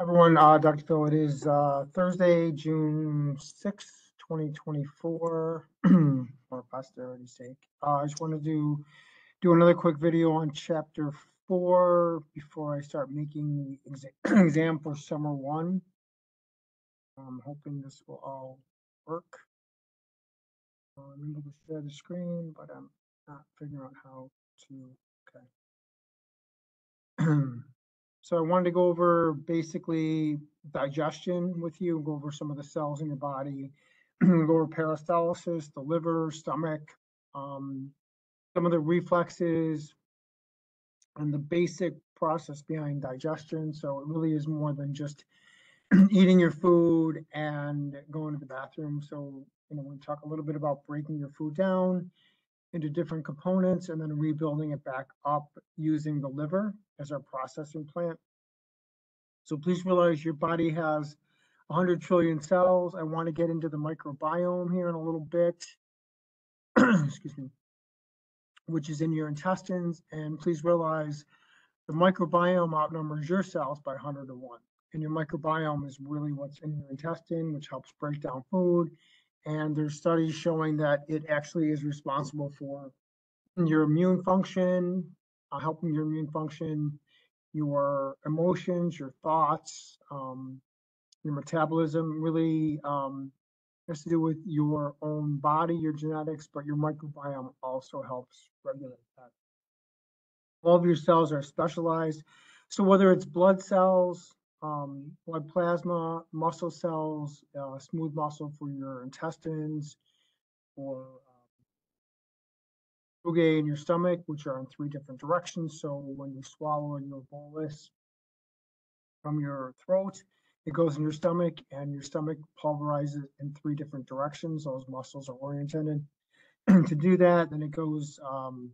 Everyone, uh, Dr. Phil, it is, uh, Thursday, June sixth, twenty twenty-four, for posterity's sake. Uh, I just want to do, do another quick video on chapter four before I start making the exa- exam for summer one. I'm hoping this will all work. Uh, I'm able to share the screen, but I'm not figuring out how to, okay. So I wanted to go over basically digestion with you, go over some of the cells in your body, go over peristalsis, the liver, stomach, um, some of the reflexes, and the basic process behind digestion. So it really is more than just eating your food and going to the bathroom. So, you know, we talk a little bit about breaking your food down into different components and then rebuilding it back up using the liver as our processing plant. So please realize your body has 100 trillion cells. I want to get into the microbiome here in a little bit. Excuse me. Which is in your intestines. And please realize the microbiome outnumbers your cells by 100 to 1. And your microbiome is really what's in your intestine, which helps break down food and there's studies showing that it actually is responsible for your immune function, uh, helping your immune function, your emotions, your thoughts, um, your metabolism really um, has to do with your own body, your genetics, but your microbiome also helps regulate that. All of your cells are specialized. So whether it's blood cells, um, blood plasma, muscle cells, uh, smooth muscle for your intestines, or um, rugae in your stomach, which are in three different directions. So when you swallow your bolus from your throat, it goes in your stomach, and your stomach pulverizes in three different directions. Those muscles are oriented to do that. Then it goes um,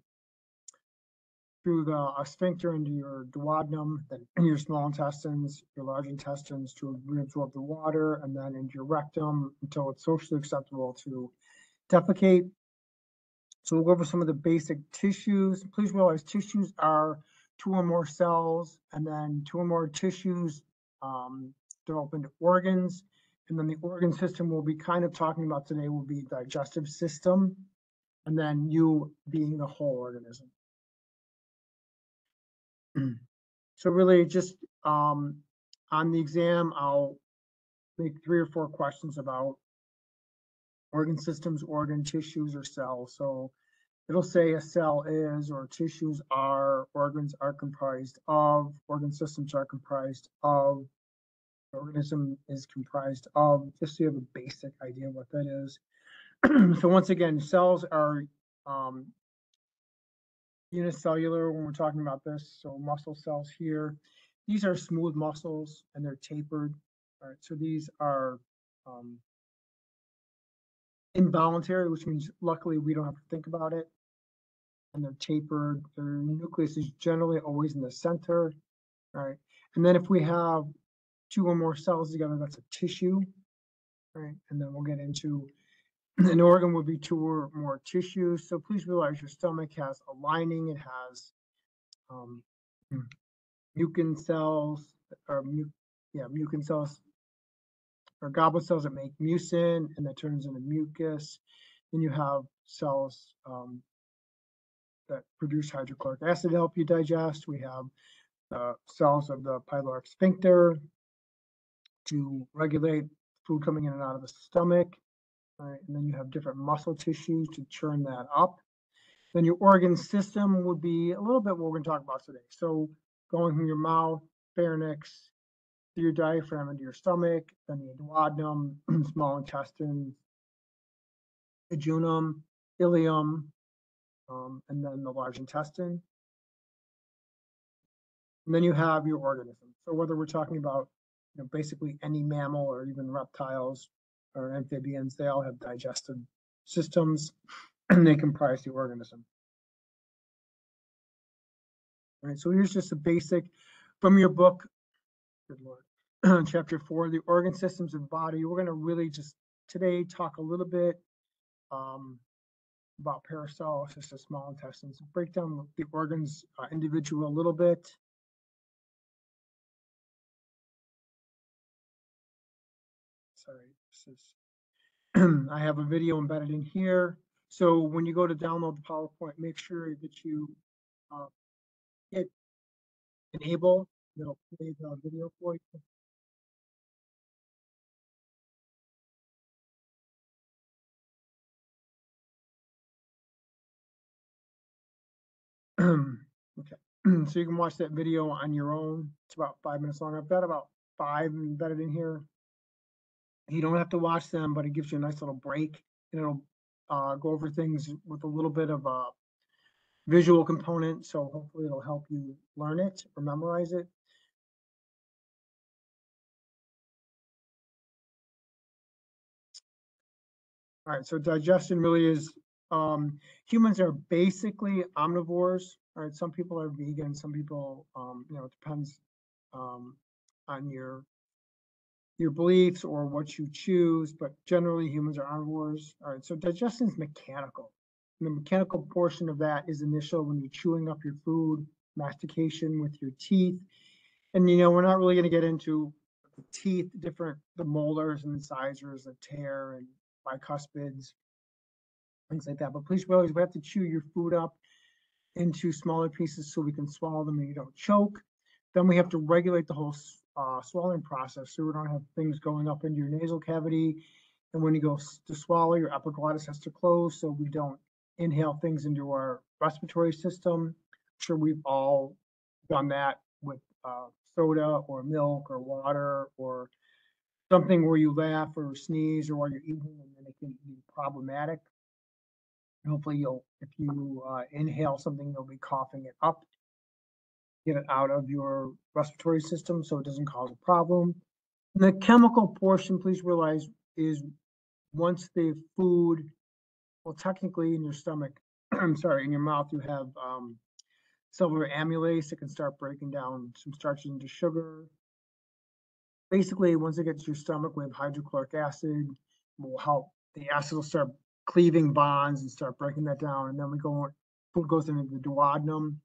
through the sphincter into your duodenum, then in your small intestines, your large intestines to reabsorb the water, and then into your rectum until it's socially acceptable to defecate. So we'll go over some of the basic tissues. Please realize tissues are two or more cells, and then two or more tissues um, develop into organs. And then the organ system we'll be kind of talking about today will be digestive system, and then you being the whole organism. So really just um, on the exam, I'll make three or four questions about organ systems, organ tissues, or cells. So it'll say a cell is, or tissues are, organs are comprised of, organ systems are comprised of, organism is comprised of, just so you have a basic idea of what that is. so once again, cells are um, unicellular when we're talking about this. So muscle cells here. These are smooth muscles and they're tapered. All right, so these are um, involuntary, which means luckily we don't have to think about it. And they're tapered. Their nucleus is generally always in the center. Right. And then if we have two or more cells together, that's a tissue. Right. And then we'll get into an organ would be two or more tissues. So please realize your stomach has a lining. It has um, mucin cells, or mu yeah, mucin cells, or goblet cells that make mucin, and that turns into mucus. Then you have cells um, that produce hydrochloric acid to help you digest. We have uh, cells of the pyloric sphincter to regulate food coming in and out of the stomach. Right, and then you have different muscle tissues to churn that up. Then your organ system would be a little bit what we're going to talk about today. So going from your mouth, pharynx, through your diaphragm into your stomach, then your duodenum, small intestine, jejunum, ileum, um, and then the large intestine. And then you have your organism. So whether we're talking about you know, basically any mammal or even reptiles, or amphibians, they all have digestive systems and they comprise the organism. All right, so here's just a basic from your book, good Lord, chapter four, the organ systems of body. We're going to really just today talk a little bit um, about peristalsis, the small intestines, break down the organs uh, individual a little bit. Is, I have a video embedded in here. So when you go to download the PowerPoint, make sure that you uh, hit enable, it'll play the video for you. Okay, so you can watch that video on your own. It's about five minutes long. I've got about five embedded in here. You don't have to watch them, but it gives you a nice little break and it'll uh, go over things with a little bit of a visual component. So hopefully it'll help you learn it or memorize it. All right, so digestion really is, um, humans are basically omnivores. All right, some people are vegan, some people, um, you know, it depends, um, on your your beliefs or what you choose, but generally humans are omnivores. All right, so digestion is mechanical. And the mechanical portion of that is initial when you're chewing up your food, mastication with your teeth. And you know, we're not really going to get into the teeth, different the molars and incisors, the tear and bicuspids, things like that. But please realize we have to chew your food up into smaller pieces so we can swallow them and you don't choke. Then we have to regulate the whole uh, swallowing process so we don't have things going up into your nasal cavity. And when you go to swallow, your epiglottis has to close so we don't inhale things into our respiratory system. I'm sure we've all done that with uh, soda or milk or water or something where you laugh or sneeze or while you're eating and then it can be problematic. Hopefully you'll, if you uh, inhale something, you'll be coughing it up. Get it out of your respiratory system so it doesn't cause a problem. And the chemical portion, please realize, is once the food, well, technically in your stomach, I'm sorry, in your mouth, you have um, salivary amylase that can start breaking down some starches into sugar. Basically, once it gets to your stomach, we have hydrochloric acid, will help, the acid will start cleaving bonds and start breaking that down. And then we go, on- food goes into the duodenum,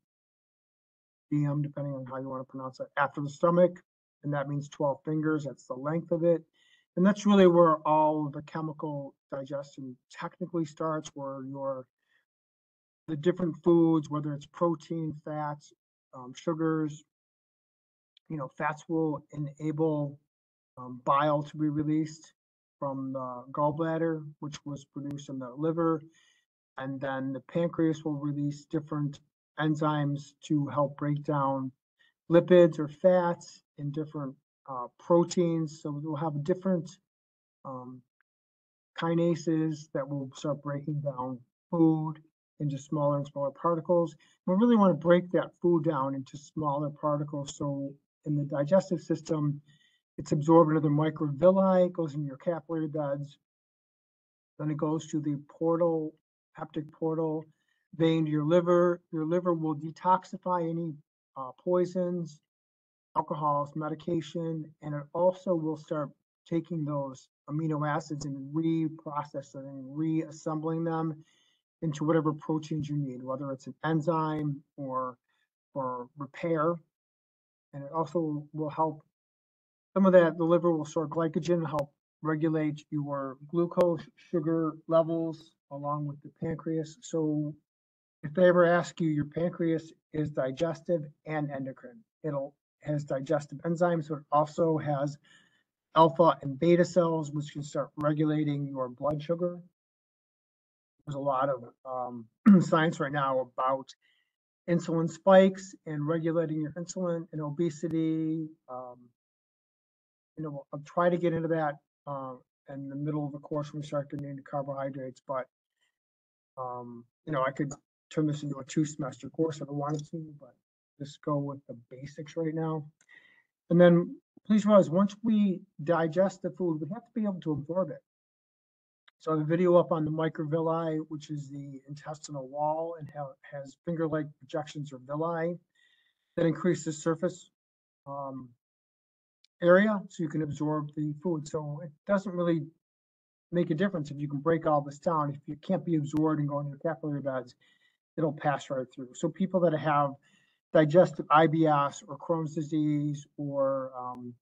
DM, depending on how you want to pronounce it, after the stomach. And that means 12 fingers. That's the length of it. And that's really where all the chemical digestion technically starts, where your the different foods, whether it's protein, fats, um, sugars, you know, fats will enable um, bile to be released from the gallbladder, which was produced in the liver. And then the pancreas will release different enzymes to help break down lipids or fats in different uh, proteins. So we'll have different um, kinases that will start breaking down food into smaller and smaller particles. We really want to break that food down into smaller particles. So in the digestive system, it's absorbed into the microvilli, goes into your capillary beds. Then it goes to the portal, hepatic portal vein to your liver. Your liver will detoxify any uh, poisons, alcohols, medication, and it also will start taking those amino acids and reprocessing and reassembling them into whatever proteins you need, whether it's an enzyme or for repair. And it also will help, some of that, the liver will store glycogen, help regulate your glucose, sugar levels along with the pancreas. So if they ever ask you, your pancreas is digestive and endocrine. It'll, has digestive enzymes, but also has alpha and beta cells, which can start regulating your blood sugar. There's a lot of um, science right now about insulin spikes and regulating your insulin and obesity. Um, you know, I'll try to get into that um, in the middle of the course when we start getting into carbohydrates, but um, you know, I could turn this into a two semester course if I wanted to, but just go with the basics right now. And then please realize, once we digest the food, we have to be able to absorb it. So I have a video up on the microvilli, which is the intestinal wall and has finger-like projections or villi that increase the surface um, area so you can absorb the food. So it doesn't really make a difference if you can break all this down. If it can't be absorbed and go into your capillary beds, it'll pass right through. So people that have digestive IBS or Crohn's disease or um,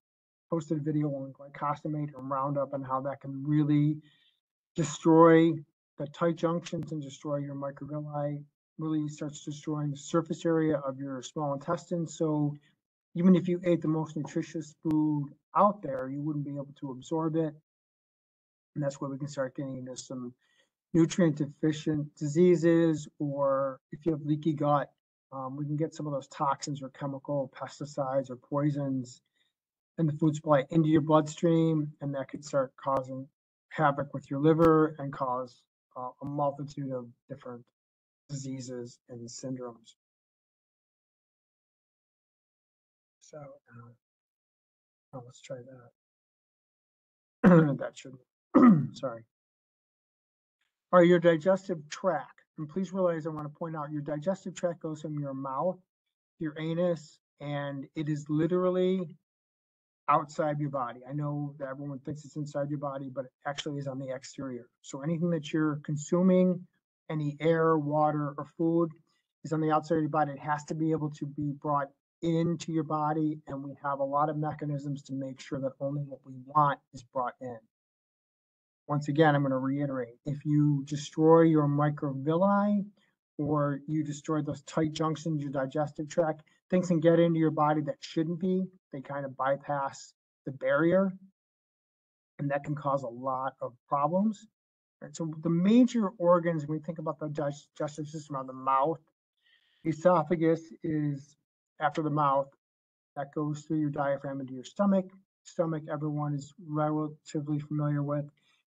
posted a video on glyphosate and Roundup and how that can really destroy the tight junctions and destroy your microvilli, really starts destroying the surface area of your small intestine. So even if you ate the most nutritious food out there, you wouldn't be able to absorb it. And that's where we can start getting into some nutrient deficient diseases, or if you have leaky gut, um, we can get some of those toxins or chemical pesticides or poisons in the food supply into your bloodstream, and that could start causing havoc with your liver and cause uh, a multitude of different diseases and syndromes. So, uh, oh, let's try that. that should, sorry. Right, your digestive tract. And please realize I want to point out your digestive tract goes from your mouth, your anus, and it is literally outside your body. I know that everyone thinks it's inside your body, but it actually is on the exterior. So anything that you're consuming, any air, water, or food is on the outside of your body. It has to be able to be brought into your body, and we have a lot of mechanisms to make sure that only what we want is brought in once again, I'm going to reiterate, if you destroy your microvilli or you destroy those tight junctions, your digestive tract, things can get into your body that shouldn't be. They kind of bypass the barrier and that can cause a lot of problems. Right, so the major organs, when we think about the digestive system are the mouth, esophagus is after the mouth, that goes through your diaphragm into your stomach. Stomach, everyone is relatively familiar with.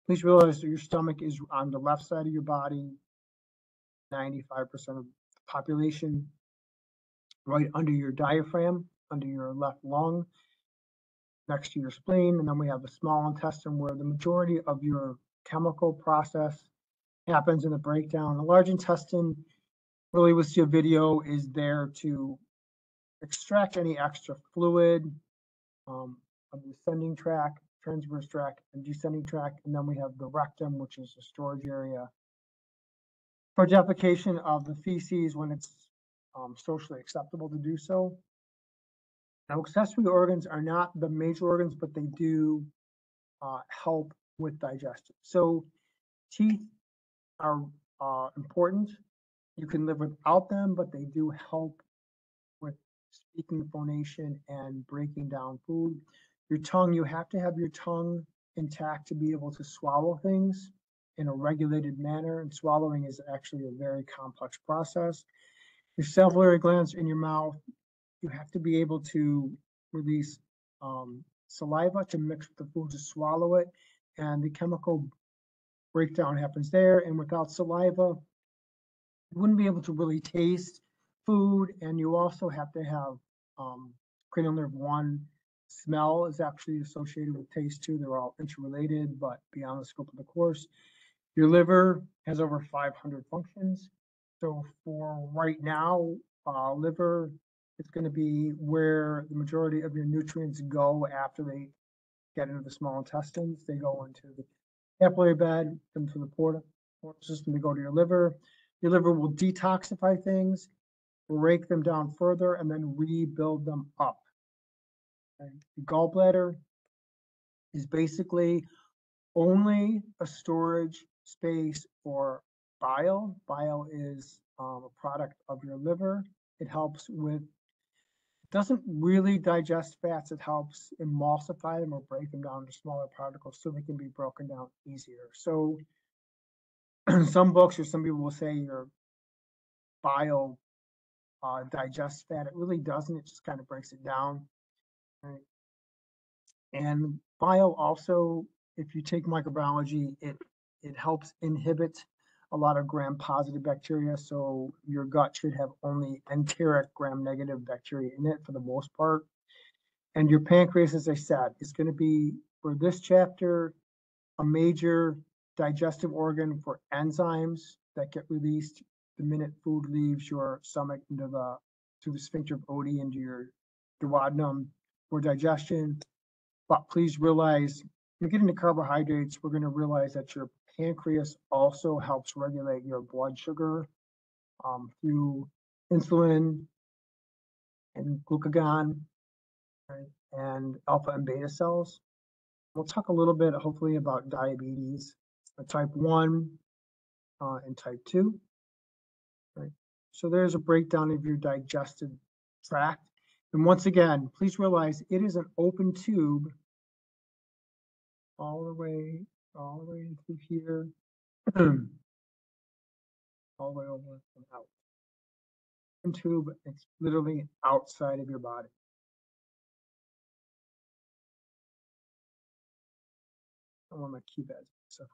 Please realize that your stomach is on the left side of your body, 95% of the population, right under your diaphragm, under your left lung, next to your spleen. And then we have the small intestine where the majority of your chemical process happens in the breakdown. The large intestine, really with your video, is there to extract any extra fluid um, of the ascending tract transverse tract and descending tract. And then we have the rectum, which is a storage area for defecation of the feces when it's um, socially acceptable to do so. Now, accessory organs are not the major organs, but they do uh, help with digestion. So teeth are uh, important. You can live without them, but they do help with speaking phonation and breaking down food. Your tongue, you have to have your tongue intact to be able to swallow things in a regulated manner. And swallowing is actually a very complex process. Your salivary glands in your mouth, you have to be able to release um, saliva to mix with the food to swallow it. And the chemical breakdown happens there. And without saliva, you wouldn't be able to really taste food. And you also have to have um, cranial nerve one Smell is actually associated with taste too. They're all interrelated, but beyond the scope of the course. Your liver has over 500 functions. So for right now, uh, liver is going to be where the majority of your nutrients go after they get into the small intestines. They go into the capillary bed, come to the portal porta system, they go to your liver. Your liver will detoxify things, break them down further, and then rebuild them up. Gallbladder is basically only a storage space for bile. Bile is um, a product of your liver. It helps with, doesn't really digest fats. It helps emulsify them or break them down into smaller particles so they can be broken down easier. So some books or some people will say your bile uh, digests fat. It really doesn't. It just kind of breaks it down. Right. And bile also, if you take microbiology, it it helps inhibit a lot of gram-positive bacteria. So your gut should have only enteric gram-negative bacteria in it for the most part. And your pancreas, as I said, is going to be for this chapter a major digestive organ for enzymes that get released the minute food leaves your stomach into the through the sphincter of Oddi into your duodenum for digestion. But please realize, when you get into carbohydrates, we're going to realize that your pancreas also helps regulate your blood sugar um, through insulin and glucagon. Right? and alpha and beta cells. We'll talk a little bit, hopefully, about diabetes, type one uh, and type two. Right. So there's a breakdown of your digestive tract. And once again, please realize it is an open tube all the way, all the way through here, all the way over and out. Open tube, it's literally outside of your body. I want my keypad stuff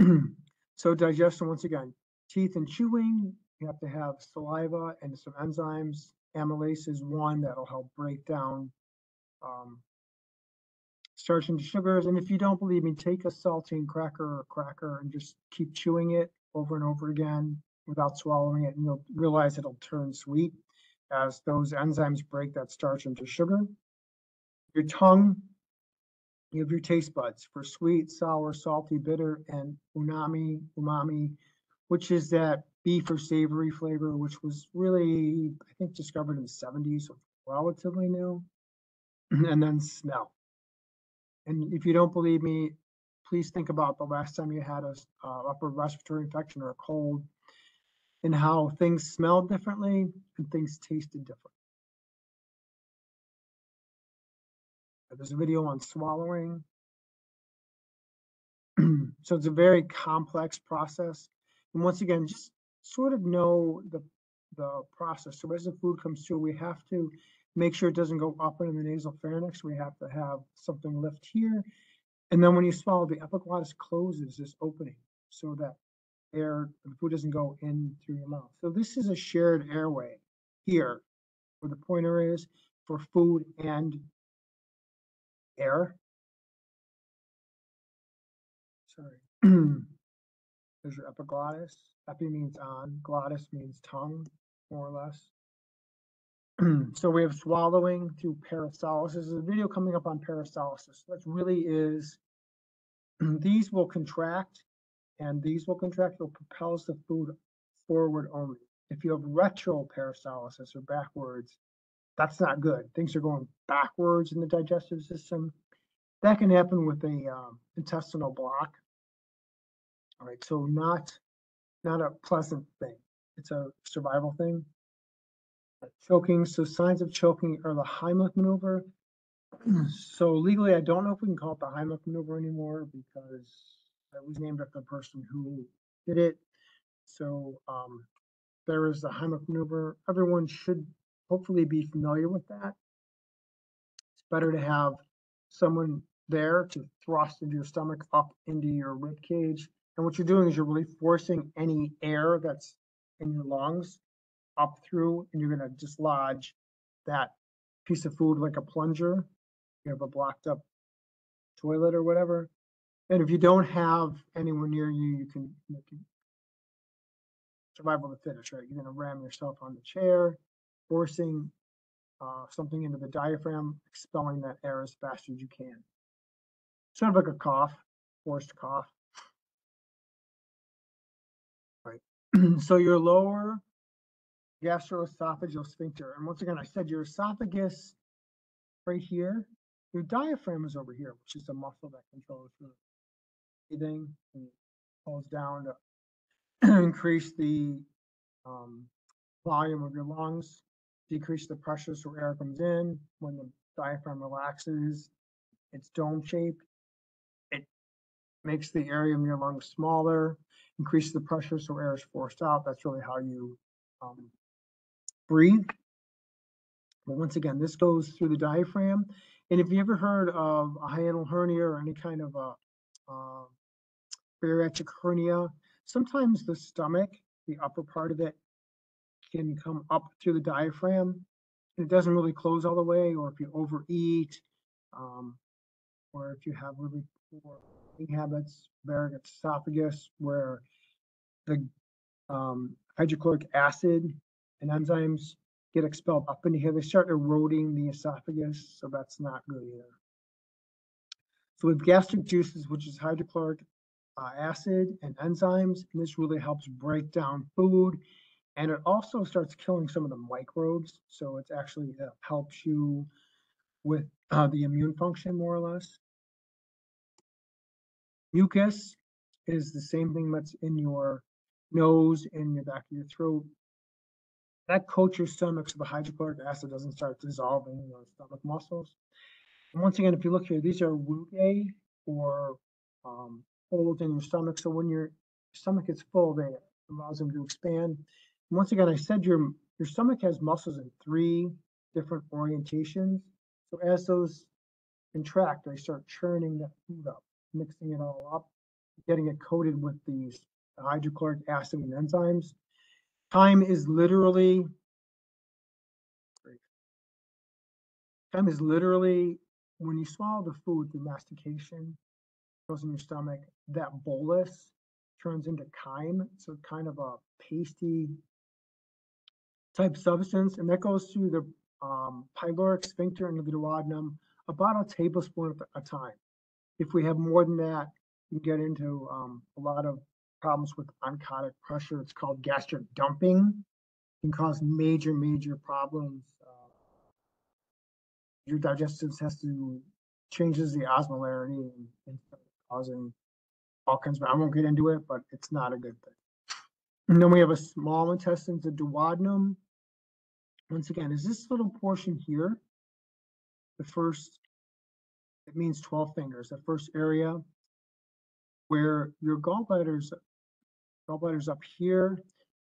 on. So digestion, once again, teeth and chewing, you have to have saliva and some enzymes. Amylase is one that'll help break down um, starch into sugars. And if you don't believe me, take a saltine cracker or cracker and just keep chewing it over and over again without swallowing it, and you'll realize it'll turn sweet as those enzymes break that starch into sugar. Your tongue, you have your taste buds for sweet, sour, salty, bitter, and umami, umami, which is that beef or savory flavor, which was really, I think, discovered in the seventies, so relatively new. And then smell. And if you don't believe me, please think about the last time you had a uh, upper respiratory infection or a cold and how things smelled differently and things tasted different. There's a video on swallowing. So it's a very complex process. And once again, just sort of know the, the process. So as the food comes through, we have to make sure it doesn't go up into the nasal pharynx. We have to have something lift here. And then when you swallow, the epiglottis closes this opening so that air, the food doesn't go in through your mouth. So this is a shared airway here where the pointer is for food and air. Sorry. There's your epiglottis. Epi means on, glottis means tongue, more or less. so we have swallowing through peristalsis. There's a video coming up on peristalsis. That really is, these will contract and these will contract, it propels the food forward only. If you have retro peristalsis or backwards, that's not good. Things are going backwards in the digestive system. That can happen with a um, intestinal block. All right, so not not a pleasant thing. It's a survival thing. Choking, so signs of choking are the Heimlich maneuver. So legally, I don't know if we can call it the Heimlich maneuver anymore because it was named after the person who did it. So um, there is the Heimlich maneuver. Everyone should hopefully be familiar with that. It's better to have someone there to thrust into your stomach up into your rib cage. And what you're doing is you're really forcing any air that's in your lungs up through, and you're gonna dislodge that piece of food like a plunger. You have a blocked up toilet or whatever. And if you don't have anyone near you, you can, you can survival the fittest, right? You're gonna ram yourself on the chair, forcing uh, something into the diaphragm, expelling that air as fast as you can. Sort of like a cough, forced cough. so your lower gastroesophageal sphincter, and once again, I said your esophagus right here, your diaphragm is over here, which is the muscle that controls your breathing and pulls down to increase the um, volume of your lungs, decrease the pressure so air comes in. When the diaphragm relaxes, it's dome shaped. Makes the area of your lungs smaller, increases the pressure so air is forced out. That's really how you um, breathe. But once again, this goes through the diaphragm. And if you ever heard of a hiatal hernia or any kind of a uh, bariatric hernia, sometimes the stomach, the upper part of it, can come up through the diaphragm. It doesn't really close all the way, or if you overeat, um, or if you have really poor habits, Barrett's esophagus, where the um, hydrochloric acid and enzymes get expelled up into here, they start eroding the esophagus, so that's not good either. So with gastric juices, which is hydrochloric uh, acid and enzymes, and this really helps break down food And it also starts killing some of the microbes. So it's actually uh, helps you with uh, the immune function more or less. Mucus is the same thing that's in your nose, in your back of your throat. That coats your stomach so the hydrochloric acid doesn't start dissolving in your stomach muscles. And once again, if you look here, these are rugae or um, holes in your stomach. So when your stomach is full, they allows them to expand. And once again, I said your your stomach has muscles in three different orientations. So as those contract, they start churning that food up, mixing it all up, getting it coated with these hydrochloric acid and enzymes. Chyme is literally chyme is literally when you swallow the food through mastication, goes in your stomach, that bolus turns into chyme. So kind of a pasty type substance, and that goes through the um, pyloric sphincter into the duodenum about a tablespoon at a time. If we have more than that, you get into um, a lot of problems with oncotic pressure. It's called gastric dumping. It can cause major, major problems. Uh, your digestive has to changes the osmolarity and, and causing all kinds of. I won't get into it, but it's not a good thing. And then we have a small intestine, the duodenum. Once again, is this little portion here? The first, it means 12 fingers, the first area where your gallbladder's gallbladder's up here,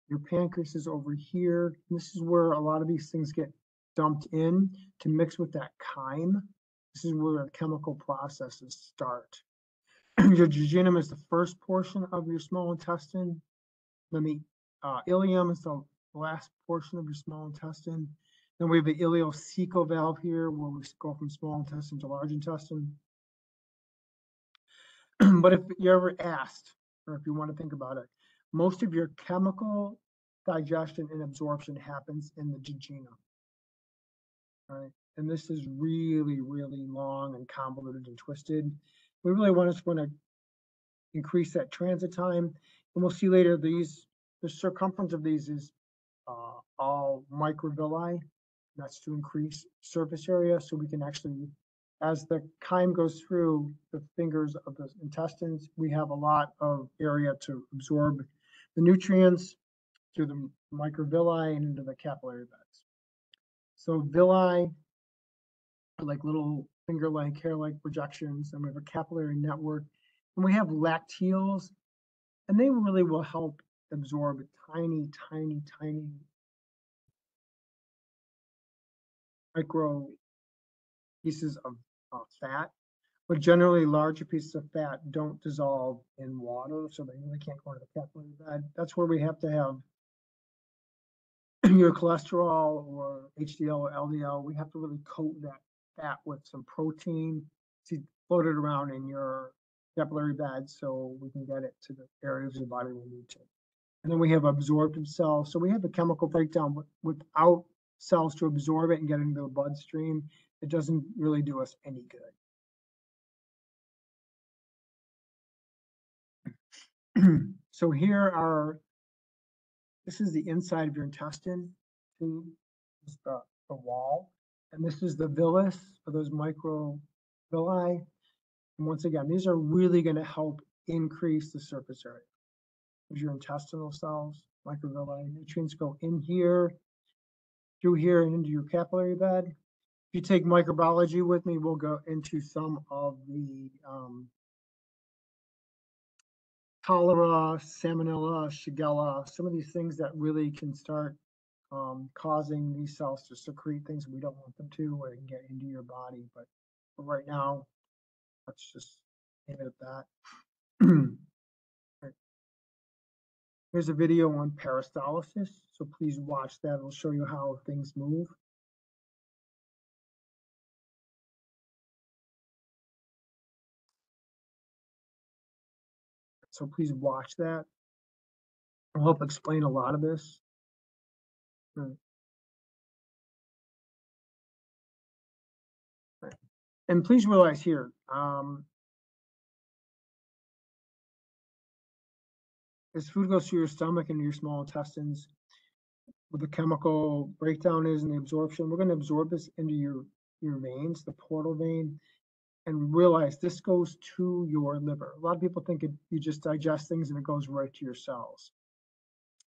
your pancreas is over here. This is where a lot of these things get dumped in to mix with that chyme. This is where the chemical processes start. your jejunum is the first portion of your small intestine. Then the uh, ileum is the last portion of your small intestine. Then we have the ileocecal valve here where we go from small intestine to large intestine. but if you're ever asked, or if you want to think about it, most of your chemical digestion and absorption happens in the jejunum. And this is really, really long and convoluted and twisted. We really want to want to increase that transit time. And we'll see later these, the circumference of these is uh, all microvilli. That's to increase surface area so we can actually, as the chyme goes through the fingers of the intestines, we have a lot of area to absorb the nutrients through the microvilli and into the capillary beds. So villi are like little finger-like, hair-like projections, and we have a capillary network. And we have lacteals, and they really will help absorb tiny, tiny, tiny micro pieces of fat. But generally, larger pieces of fat don't dissolve in water, so they really can't go into the capillary bed. That's where we have to have your cholesterol or HDL or LDL. We have to really coat that fat with some protein to float it around in your capillary bed so we can get it to the areas of the body we need to. And then we have absorptive cells. So we have a chemical breakdown without cells to absorb it and get into the bloodstream. It doesn't really do us any good. so here are, this is the inside of your intestine tube, the, the wall, and this is the villus, or those microvilli. And once again, these are really going to help increase the surface area. There's your intestinal cells, microvilli, nutrients go in here, through here and into your capillary bed. If you take microbiology with me, we'll go into some of the um, cholera, salmonella, shigella, some of these things that really can start um, causing these cells to secrete things we don't want them to or get into your body. But for right now, let's just leave it at that. Here's a video on peristalsis, so please watch that. It'll show you how things move. So please watch that. I'll help explain a lot of this. And please realize here, um, as food goes through your stomach and your small intestines, what the chemical breakdown is and the absorption. We're gonna absorb this into your, your veins, the portal vein. And realize this goes to your liver. A lot of people think it, you just digest things and it goes right to your cells.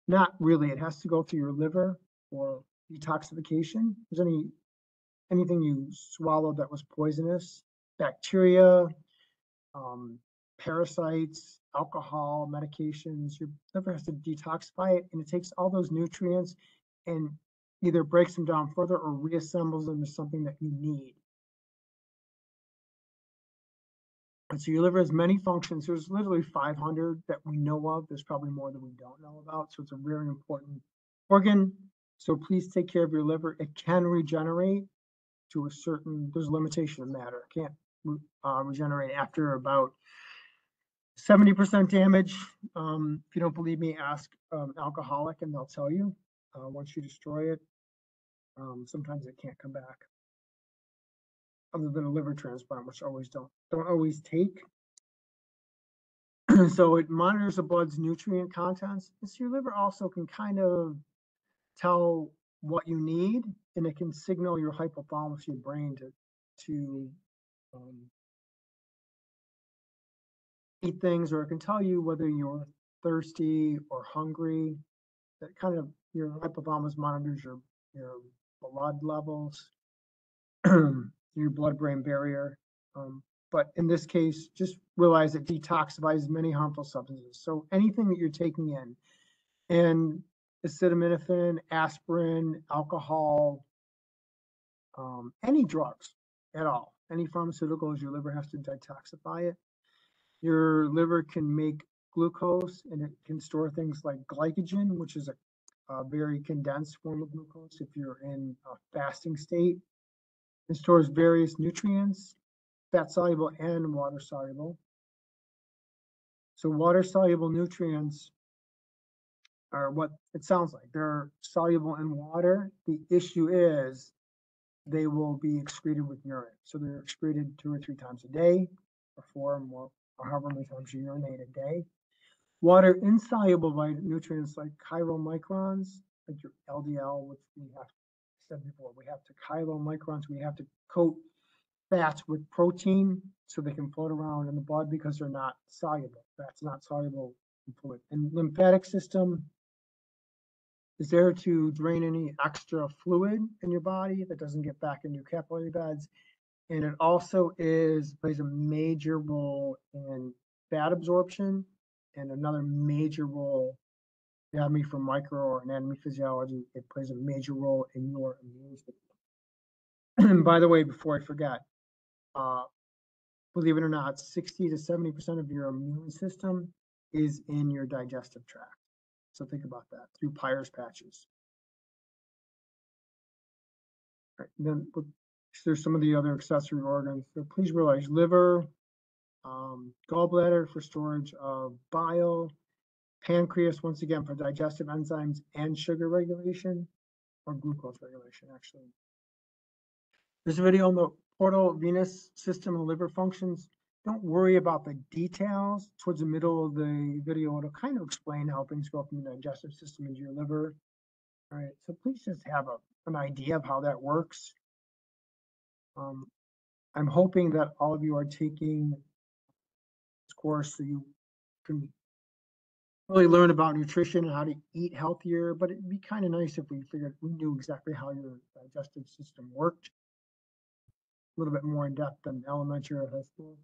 Not really. It has to go through your liver for detoxification. If there's any, anything you swallowed that was poisonous, bacteria, um, parasites, alcohol, medications, your liver has to detoxify it and it takes all those nutrients and either breaks them down further or reassembles them as something that you need. And so your liver has many functions. There's literally 500 that we know of. There's probably more that we don't know about. So it's a very important organ. So please take care of your liver. It can regenerate to a certain, there's a limitation of matter. It can't uh, regenerate after about 70% damage. Um, if you don't believe me, ask um, alcoholic and they'll tell you. Uh, once you destroy it, um, sometimes it can't come back other than a liver transplant, which always don't, don't always take. so it monitors the blood's nutrient contents. So your liver also can kind of tell what you need, and it can signal your hypothalamus, your brain, to to um, eat things, or it can tell you whether you're thirsty or hungry. That kind of your hypothalamus monitors your your blood levels. your blood-brain barrier. Um, but in this case, just realize it detoxifies many harmful substances. So anything that you're taking in, and acetaminophen, aspirin, alcohol, um, any drugs at all, any pharmaceuticals, your liver has to detoxify it. Your liver can make glucose and it can store things like glycogen, which is a, a very condensed form of glucose if you're in a fasting state. It stores various nutrients, fat soluble and water soluble. So water soluble nutrients are what it sounds like. They're soluble in water. The issue is they will be excreted with urine. So they're excreted two or three times a day, or four or more, or however many times you urinate a day. Water insoluble nutrients like chylomicrons, like your LDL, which we have said before, we have to chylomicrons, we have to coat fats with protein so they can float around in the blood because they're not soluble. That's not soluble in fluid. And lymphatic system is there to drain any extra fluid in your body that doesn't get back into your capillary beds. And it also is plays a major role in fat absorption and another major role anatomy for micro or anatomy physiology, it plays a major role in your immune system. And by the way, before I forget, uh, believe it or not, 60 to 70% of your immune system is in your digestive tract. So think about that through Peyer's patches. Then we'll- there's some of the other accessory organs. So please realize liver, um, gallbladder for storage of bile, pancreas, once again, for digestive enzymes and sugar regulation, or glucose regulation, actually. There's a video on the portal venous system and liver functions. Don't worry about the details. Towards the middle of the video, it'll kind of explain how things go from the digestive system into your liver. All right, so please just have a, an idea of how that works. Um, I'm hoping that all of you are taking this course so you can really learn about nutrition and how to eat healthier, but it'd be kind of nice if we figured we knew exactly how your digestive system worked. A little bit more in depth than elementary or high school.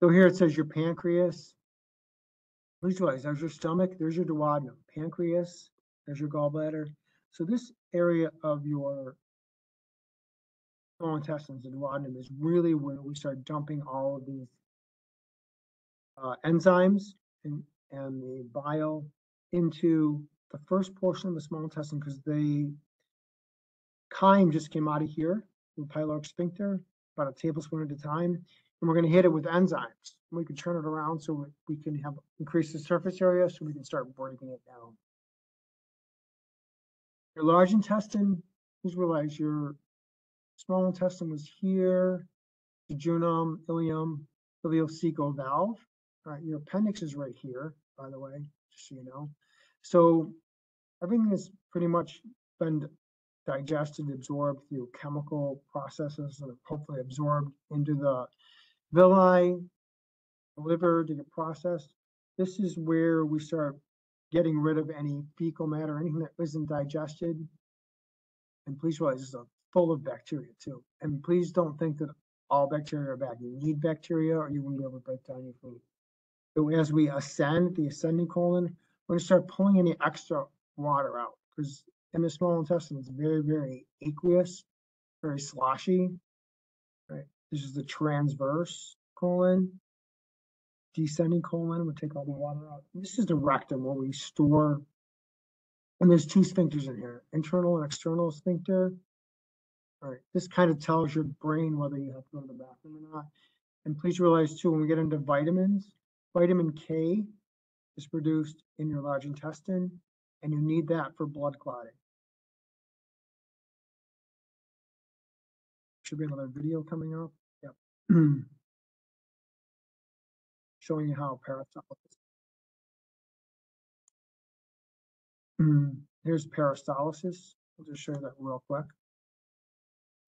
So here it says your pancreas. Visualize, there's your stomach, there's your duodenum, pancreas, there's your gallbladder. So this area of your intestines, and duodenum, is really where we start dumping all of these uh, enzymes and, and the bile into the first portion of the small intestine because the chyme just came out of here, the pyloric sphincter, about a tablespoon at a time. And we're going to hit it with enzymes. We can turn it around so we, can have increase the surface area so we can start breaking it down. Your large intestine, please realize your small intestine was here, jejunum, ileum, ileocecal valve. All right, your appendix is right here, by the way, just so you know. So everything is pretty much been digested, absorbed through chemical processes and hopefully absorbed into the villi, the liver to get processed. This is where we start getting rid of any fecal matter, anything that isn't digested. And please realize it's full of bacteria too. And please don't think that all bacteria are bad. You need bacteria or you won't be able to break down your food. So as we ascend the ascending colon, we're gonna start pulling any extra water out because in the small intestine, it's very, very aqueous, very sloshy. Right, this is the transverse colon. Descending colon would take all the water out. This is the rectum where we store. And there's two sphincters in here, internal and external sphincter. All right, this kind of tells your brain whether you have to go to the bathroom or not. And please realize too, when we get into vitamins, vitamin K is produced in your large intestine, and you need that for blood clotting. Should be another video coming up. Yep. Showing you how peristalsis. Here's peristalsis. I'll just show you that real quick.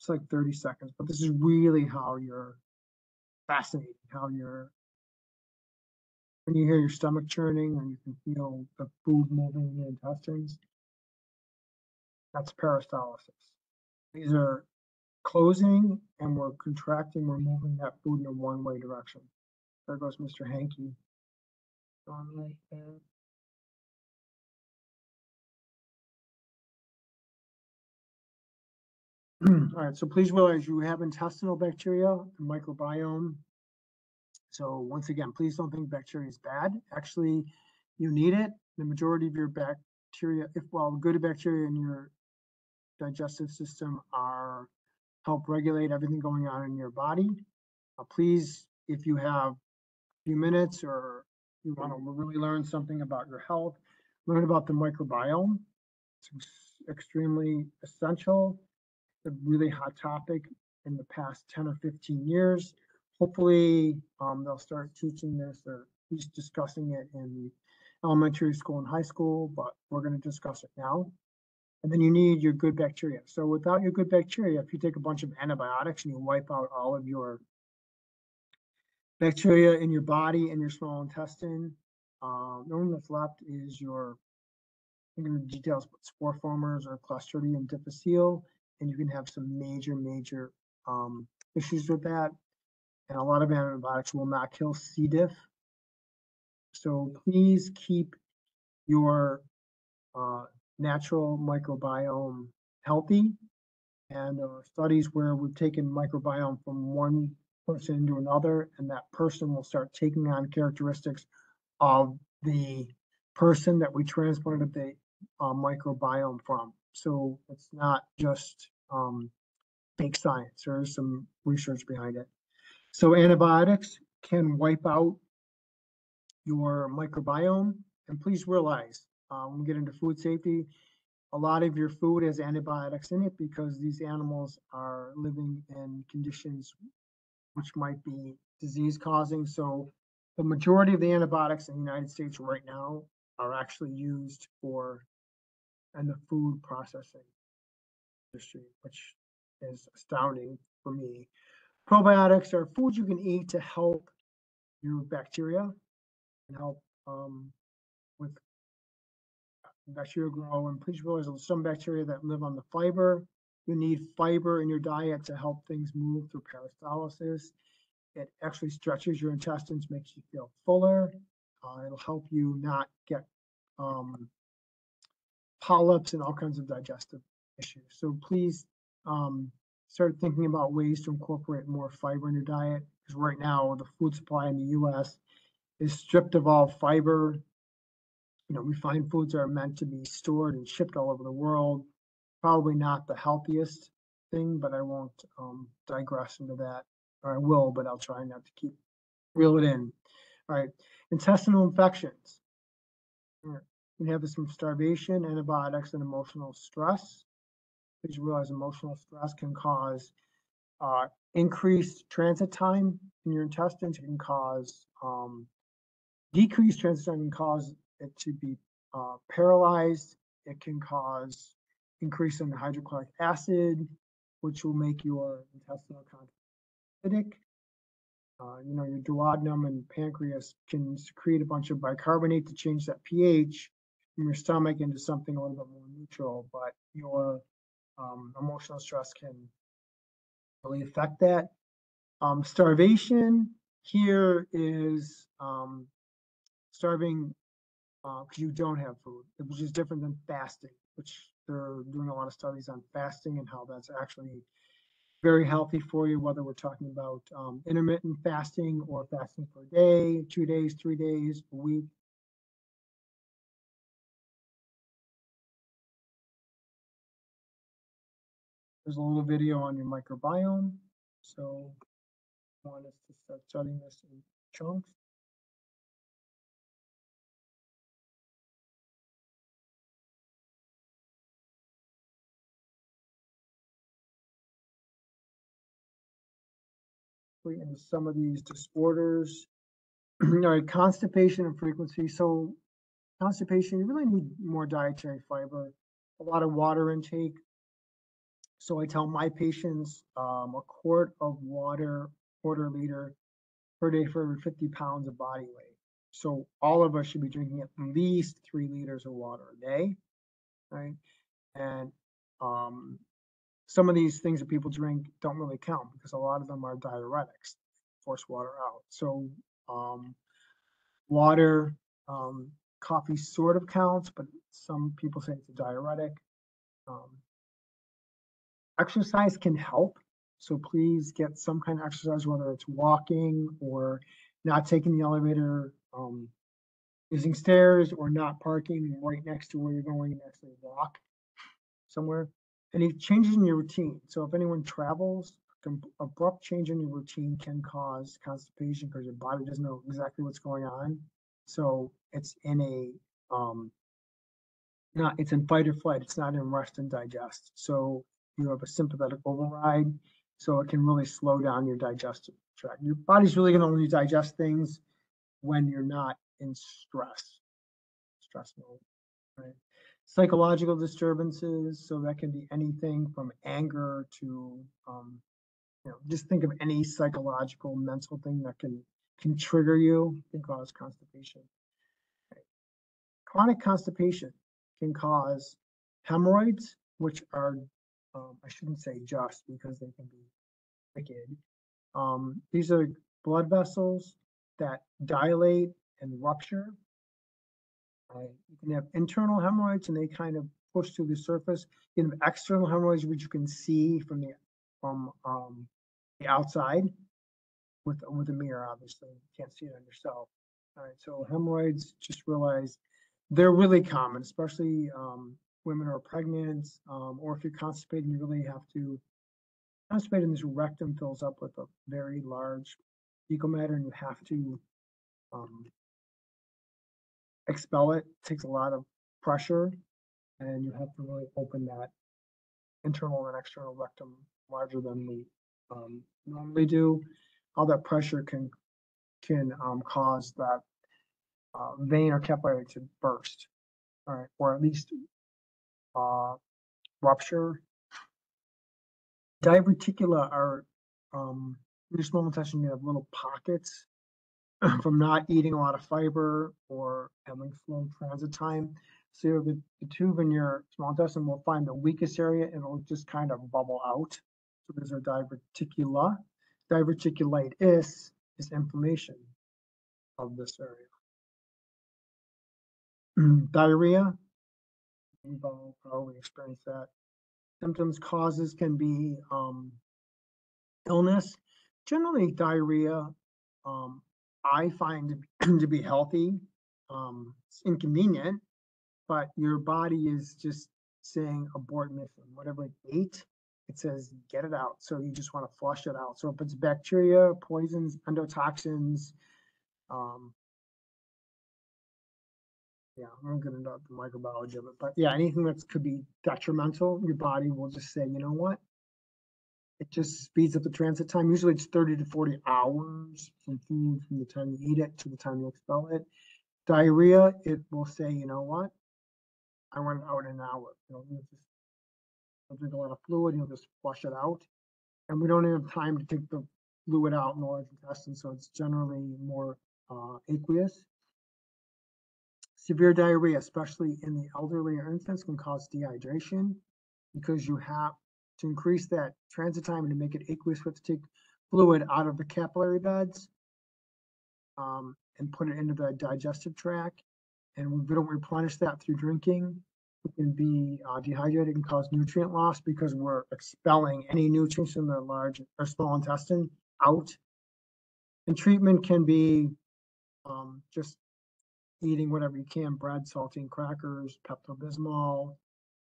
It's like thirty seconds, but this is really how you're fascinating, how you're when you hear your stomach churning and you can feel the food moving in the intestines. That's peristalsis. These are closing and we're contracting, we're moving that food in a one-way direction. There goes Mr. Hanky. Going right All right, so please realize you have intestinal bacteria, microbiome. So once again, please don't think bacteria is bad. Actually, you need it. The majority of your bacteria, if well, good bacteria in your digestive system are help regulate everything going on in your body. Uh, please, if you have a few minutes or you want to really learn something about your health, learn about the microbiome. It's extremely essential a really hot topic in the past 10 or 15 years. Hopefully, um, they'll start teaching this or at least discussing it in elementary school and high school, but we're going to discuss it now. And then you need your good bacteria. So without your good bacteria, if you take a bunch of antibiotics and you wipe out all of your bacteria in your body and your small intestine, uh, the only that's left is your, I'm going to details, but spore formers or Clostridium difficile and you can have some major, major um, issues with that. And a lot of antibiotics will not kill C. diff. So please keep your uh, natural microbiome healthy. And there are studies where we've taken microbiome from one person to another, and that person will start taking on characteristics of the person that we transplanted the uh, microbiome from. So it's not just um, fake science. There is some research behind it. So antibiotics can wipe out your microbiome. And please realize, uh, when we get into food safety, a lot of your food has antibiotics in it because these animals are living in conditions which might be disease causing. So the majority of the antibiotics in the United States right now are actually used for and the food processing industry, which is astounding for me. Probiotics are foods you can eat to help your bacteria and help um, with bacteria grow. And please realize there's some bacteria that live on the fiber. You need fiber in your diet to help things move through peristalsis. It actually stretches your intestines, makes you feel fuller. Uh, it'll help you not get um, polyps and all kinds of digestive issues. So please um, start thinking about ways to incorporate more fiber in your diet. Because right now, the food supply in the US is stripped of all fiber. You know, refined foods are meant to be stored and shipped all over the world. Probably not the healthiest thing, but I won't um, digress into that. Or I will, but I'll try not to keep reel it in. All right, intestinal infections. We have this from starvation, antibiotics, and emotional stress. Please realize emotional stress can cause uh, increased transit time in your intestines. It can cause um, decreased transit time, can cause it to be uh, paralyzed. it can cause increase in hydrochloric acid, which will make your intestinal acidic. Uh, you know, your duodenum and pancreas can secrete a bunch of bicarbonate to change that pH from your stomach into something a little bit more neutral, but your um, emotional stress can really affect that. Um, starvation here is um, starving because you don't have food, which is different than fasting, which they're doing a lot of studies on fasting and how that's actually very healthy for you, whether we're talking about um, intermittent fasting or fasting for a day, two days, three days, a week. There's a little video on your microbiome. So I want us to start studying this in chunks. in some of these disorders. All right, constipation and frequency. So constipation, you really need more dietary fiber, a lot of water intake. So I tell my patients um, a quart of water, quarter liter per day for every 50 pounds of body weight. So all of us should be drinking at least three liters of water a day, right? And um, some of these things that people drink don't really count because a lot of them are diuretics, force water out. So um, water, um, coffee sort of counts, but some people say it's a diuretic. Um, exercise can help. So please get some kind of exercise, whether it's walking or not taking the elevator, um, using stairs or not parking right next to where you're going and actually walk somewhere any changes in your routine. So if anyone travels, abrupt change in your routine can cause constipation because your body doesn't know exactly what's going on. So it's in a um not it's in fight or flight, it's not in rest and digest. So you have a sympathetic override. So it can really slow down your digestive tract. Your body's really gonna only digest things when you're not in stress, stress mode, right? psychological disturbances. So that can be anything from anger to, um, you know, just think of any psychological, mental thing that can can trigger you, can cause constipation. Okay. Chronic constipation can cause hemorrhoids, which are, um, I shouldn't say just because they can be wicked. Um, these are blood vessels that dilate and rupture Right? You can have internal hemorrhoids and they kind of push through the surface. You can have external hemorrhoids, which you can see from the from um, the outside with with a mirror. Obviously, you can't see it on yourself. All right, so hemorrhoids, just realize they're really common, especially um, women are pregnant, um, or if you're constipated, you really have to constipate and this rectum fills up with a very large fecal matter, and you have to um, expel it takes a lot of pressure and you have to really open that internal and external rectum larger than we um, normally do. All that pressure can can um, cause that uh, vein or capillary to burst, all right, or at least uh, rupture. Diverticula are um, small intestine. You have little pockets from not eating a lot of fiber or having slow transit time. So the, the tube in your small intestine will find the weakest area and it'll just kind of bubble out. So there's a diverticula. Diverticulitis is inflammation of this area. Diarrhea, we've all probably experienced that. Symptoms, causes can be um, illness. Generally, diarrhea um, I find to be healthy. Um, it's inconvenient, but your body is just saying abort mission. Whatever it ate, it says get it out. So you just want to flush it out. So if it's bacteria, poisons, endotoxins, um, yeah, I'm gonna know the microbiology of it, but yeah, anything that could be detrimental, your body will just say, you know what, it just speeds up the transit time. Usually it's 30 to 40 hours from food from the time you eat it to the time you expel it. Diarrhea, it will say, you know what? I went out an hour, you know, you just you'll drink a lot of fluid, you'll just flush it out. And we don't have time to take the fluid out in the large intestine, so it's generally more uh, aqueous. Severe diarrhea, especially in the elderly or infants, can cause dehydration because you have to increase that transit time and to make it aqueous, we have to take fluid out of the capillary beds um, and put it into the digestive tract. And we don't replenish that through drinking. We can be uh, dehydrated and cause nutrient loss because we're expelling any nutrients in the large or small intestine out. And treatment can be um, just eating whatever you can, bread, saltine crackers, Pepto-Bismol,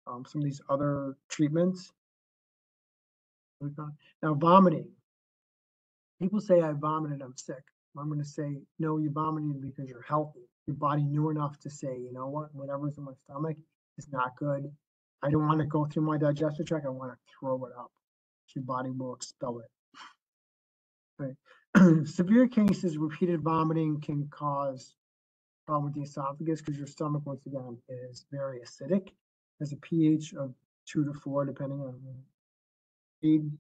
um, some of these other treatments. Now vomiting. People say I vomited, I'm sick. I'm gonna say, no, you vomited because you're healthy. Your body knew enough to say, you know what, whatever's in my stomach is not good. I don't want to go through my digestive tract. I want to throw it up. Your body will expel it. Right. Severe cases, repeated vomiting can cause problem with the esophagus because your stomach, once again, is very acidic. Has a pH of two to four, depending on who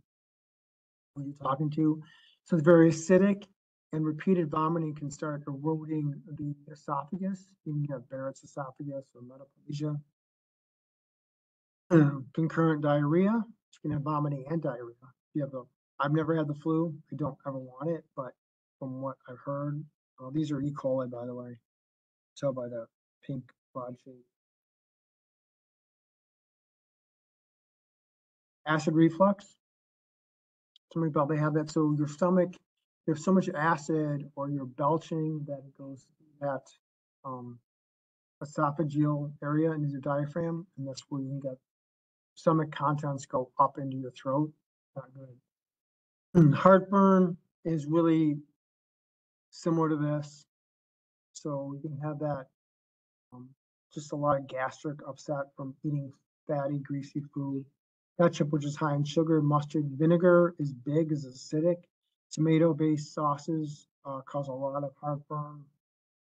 you're talking to. So it's very acidic and repeated vomiting can start eroding the esophagus. You can have Barrett's esophagus or metaplasia. Concurrent diarrhea, you can have vomiting and diarrhea. You have the, I've never had the flu. I don't ever want it, but from what I've heard, uh, these are E. coli, by the way. Tell by the pink rod shape. Acid reflux. Somebody probably have that. So your stomach, you have so much acid or you're belching that it goes that um, esophageal area into your diaphragm, and that's where you can get stomach contents go up into your throat. Not good. Heartburn is really similar to this. So you can have that, um, just a lot of gastric upset from eating fatty, greasy food. Ketchup, which is high in sugar, mustard, vinegar is big, is acidic. Tomato-based sauces uh, cause a lot of heartburn.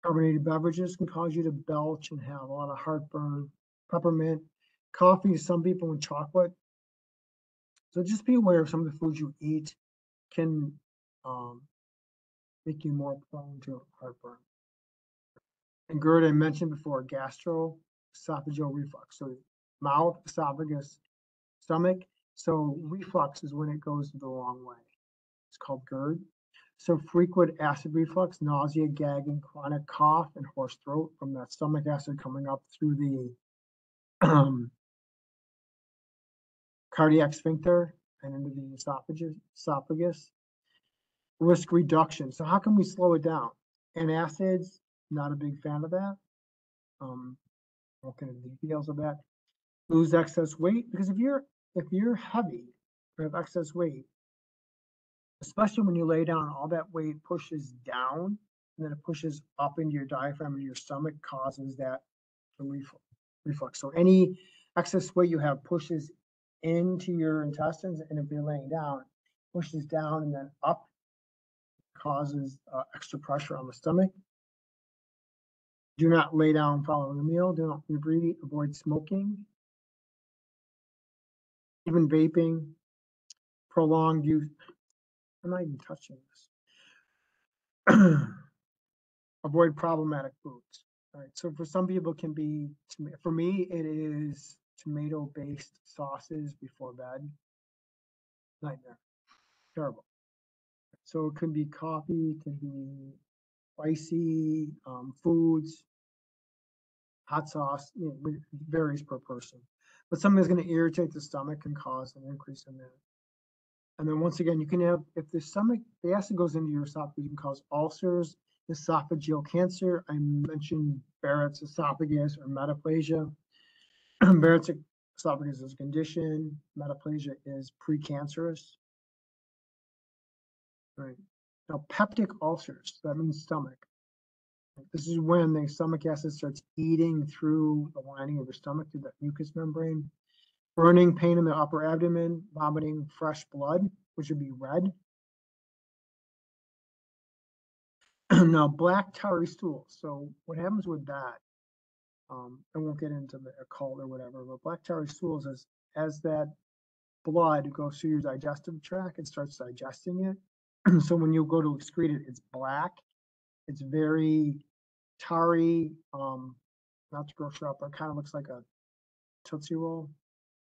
Carbonated beverages can cause you to belch and have a lot of heartburn. Peppermint, coffee, some people and chocolate. So just be aware of some of the foods you eat can um, make you more prone to heartburn. And GERD, I mentioned before, gastroesophageal reflux. So mouth, esophagus, stomach. So reflux is when it goes the wrong way. It's called GERD. So frequent acid reflux, nausea, gagging, chronic cough, and hoarse throat from that stomach acid coming up through the um, cardiac sphincter and into the esophagus. esophagus. Risk reduction. So how can we slow it down? Antacids, not a big fan of that. Um, won't get into the details of that. Lose excess weight because if you're if you're heavy or have excess weight, especially when you lay down, all that weight pushes down and then it pushes up into your diaphragm and your stomach causes that reflux. So any excess weight you have pushes into your intestines, and if you're laying down, pushes down and then up, causes uh, extra pressure on the stomach. Do not lay down following a meal. Do not breathe. Avoid smoking. Even vaping. Prolonged use. I'm not even touching this. Avoid problematic foods. All right. So for some people, it can be. For me, it is tomato-based sauces before bed. Nightmare. Terrible. So it can be coffee, it can be spicy um, foods, hot sauce, you know, varies per person. But something that's going to irritate the stomach can cause an increase in that. And then once again, you can have, if the stomach, the acid goes into your esophagus, you can cause ulcers, esophageal cancer. I mentioned Barrett's esophagus or metaplasia. Barrett's esophagus is a condition. Metaplasia is precancerous. Right. Now, peptic ulcers, that means stomach. This is when the stomach acid starts eating through the lining of your stomach, through that mucous membrane. Burning pain in the upper abdomen, vomiting fresh blood, which would be red. now, black tarry stool. So what happens with that? um, I won't get into the occult or whatever, but black tarry stools is, as that blood goes through your digestive tract, it starts digesting it. So when you go to excrete it, it's black. It's very tarry, um, not to you up, but kind of looks like a Tootsie Roll.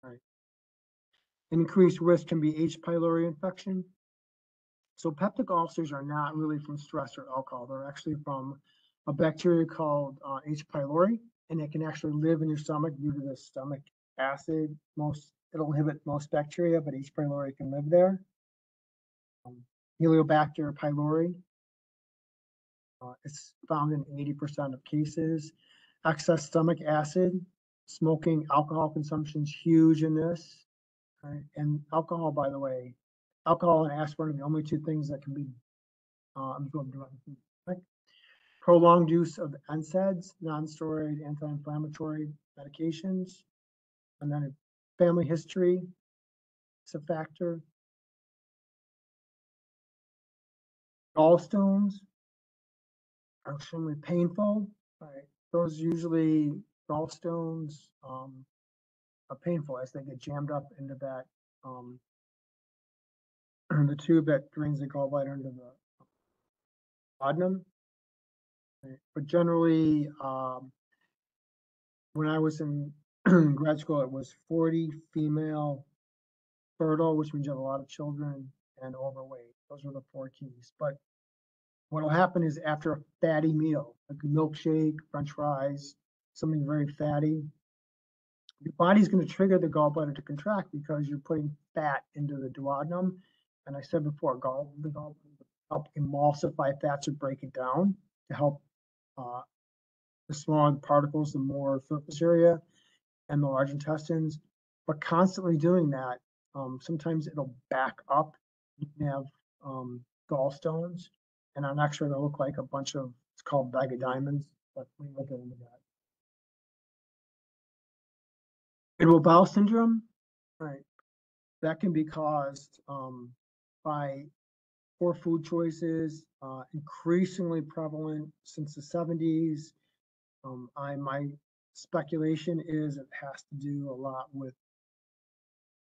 Right. Increased risk can be H. pylori infection. So peptic ulcers are not really from stress or alcohol. They're actually from a bacteria called uh, H. pylori, and it can actually live in your stomach due to the stomach acid. Most it'll inhibit most bacteria, but H. pylori can live there. Um, Heliobacter pylori. Uh, it's found in 80% of cases. Excess stomach acid, smoking, alcohol consumption is huge in this. Right? And alcohol, by the way, alcohol and aspirin are the only two things that can be uh. Prolonged use of NSAIDs, non-steroid anti-inflammatory medications. And then family history is a factor. Gallstones extremely painful, right? Those usually gallstones um, are painful as they get jammed up into that um, the tube that drains the gallbladder into the duodenum. Right, But generally, um, when I was in grad school, it was forty female fertile, which means you have a lot of children and overweight. Those were the four keys. But what'll happen is after a fatty meal, like a milkshake, french fries, something very fatty, your body's gonna trigger the gallbladder to contract because you're putting fat into the duodenum. And I said before, gall, the gall, help emulsify fats or break it down to help uh, the smaller particles, the more surface area and the large intestines. But constantly doing that, um, sometimes it'll back up. You can have um, gallstones, and on X-ray they'll look like a bunch of it's called bag of diamonds. But we look into that. Irritable bowel syndrome, right? That can be caused um, by poor food choices, uh, increasingly prevalent since the seventies. Um, I, my speculation is it has to do a lot with,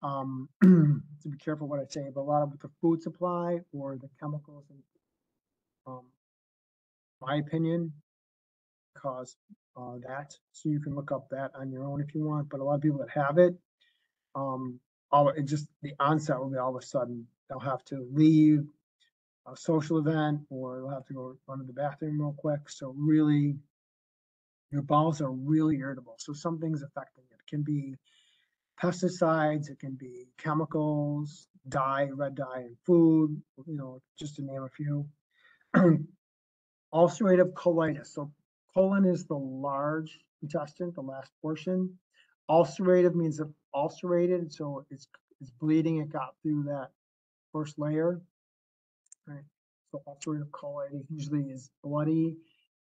um, to be careful what I say, but a lot of the food supply or the chemicals and, um, my opinion, cause, uh, that. So you can look up that on your own if you want, but a lot of people that have it, um, all, it just, the onset will be all of a sudden, they'll have to leave a social event or they'll have to go run to the bathroom real quick. So really, your bowels are really irritable. So something's affecting it. It can be pesticides, it can be chemicals, dye, red dye in food, you know, just to name a few. Ulcerative colitis. So colon is the large intestine, the last portion. Ulcerative means ulcerated, so it's it's bleeding. It got through that first layer. Right. So ulcerative colitis usually is bloody,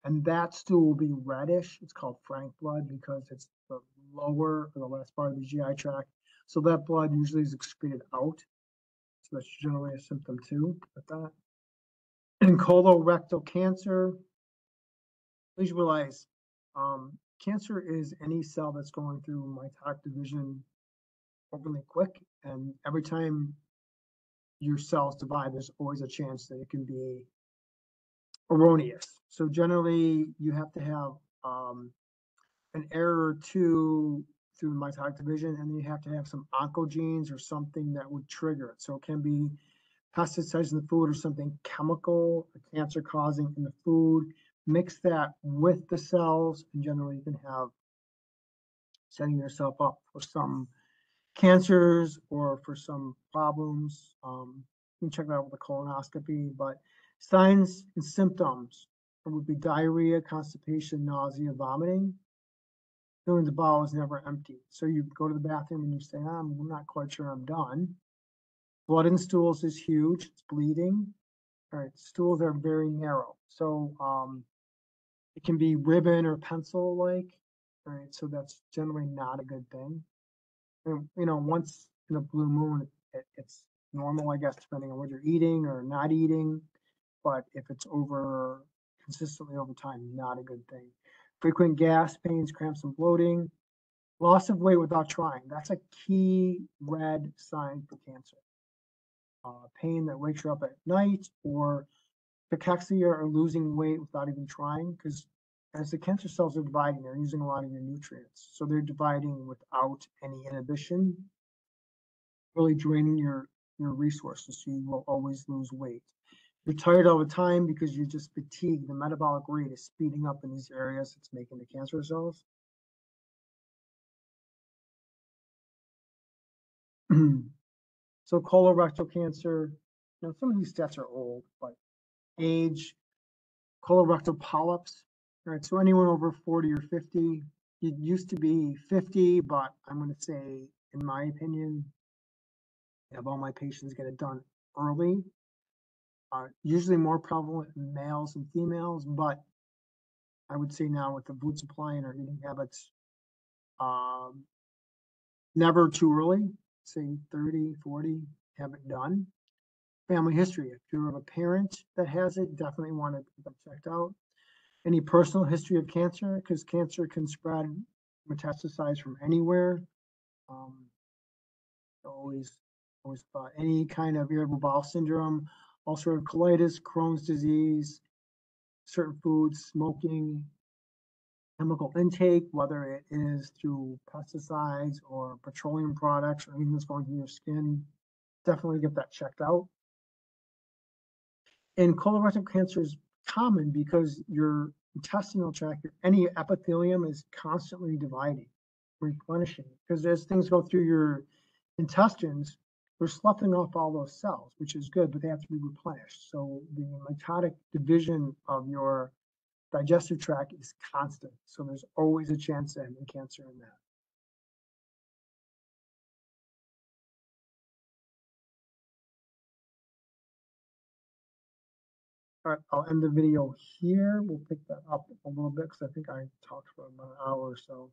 and that stool will be reddish. It's called frank blood because it's the lower or the last part of the GI tract. So that blood usually is excreted out. So that's generally a symptom too with that. And colorectal cancer, please realize um, cancer is any cell that's going through mitotic division overly quick. And every time your cells divide, there's always a chance that it can be erroneous. So generally, you have to have um, an error or two through mitotic division, and then you have to have some oncogenes or something that would trigger it. So it can be pesticides in the food or something chemical, a cancer causing in the food. Mix that with the cells, and generally you can have setting yourself up for some cancers or for some problems. Um, you can check that out with a colonoscopy, but signs and symptoms would be diarrhea, constipation, nausea, vomiting. Feeling the bowel is never empty. So you go to the bathroom and you say, I'm not quite sure I'm done. Blood in stools is huge. It's bleeding. All right, stools are very narrow. So um, it can be ribbon or pencil like. All right, so that's generally not a good thing. And, you know, once in a blue moon, it, it's normal, I guess, depending on what you're eating or not eating. But if it's over consistently over time, not a good thing. frequent gas, pains, cramps, and bloating, loss of weight without trying. That's a key red sign for cancer. Uh, pain that wakes you up at night or cachexia or losing weight without even trying, because as the cancer cells are dividing, they're using a lot of your nutrients. So they're dividing without any inhibition, really draining your, your resources. So you will always lose weight. You're tired all the time because you're just fatigued. The metabolic rate is speeding up in these areas. It's making the cancer cells. so colorectal cancer, you know, some of these stats are old, but age, colorectal polyps, right? So anyone over 40 or 50, it used to be 50, but I'm going to say, in my opinion, have all my patients get it done early. Uh, usually more prevalent in males and females, but I would say now with the food supply and our eating habits, um, never too early, say 30, 40, have it done. Family history, if you're a parent that has it, definitely want to get that checked out. Any personal history of cancer, because cancer can spread, metastasize from anywhere. Um, always, always thought any kind of irritable bowel syndrome, ulcerative colitis, Crohn's disease, certain foods, smoking, chemical intake, whether it is through pesticides or petroleum products or anything that's going through your skin, definitely get that checked out. And colorectal cancer is common because your intestinal tract, any epithelium is constantly dividing, replenishing. Because as things go through your intestines, we're sloughing off all those cells, which is good, but they have to be replenished. So the mitotic division of your digestive tract is constant. So there's always a chance of having cancer in that. All right, I'll end the video here. We'll pick that up a little bit because I think I talked for about an hour or so.